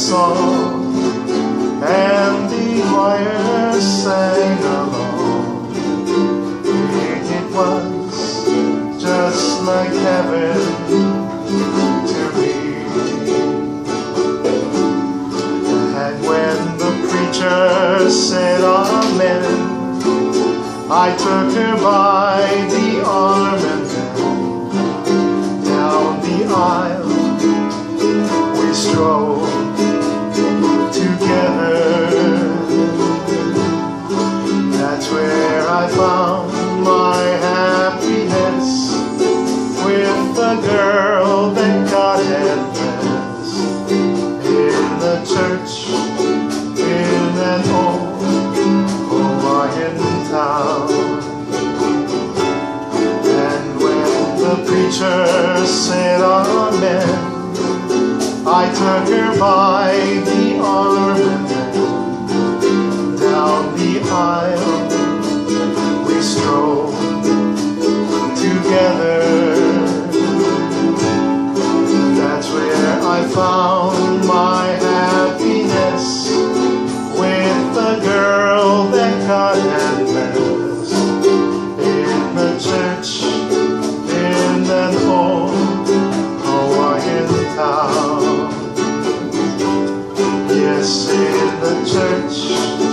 song, and the choir sang along. It was just like heaven to me. And when the preacher said Amen, I took her by the arm and then down the aisle we strolled I found my happiness with the girl that God had blessed in the church in an old Hawaiian town. And when the preacher said Amen, I took her by the arm found my happiness with the girl that God had blessed in the church in an old Hawaiian town. Yes, in the church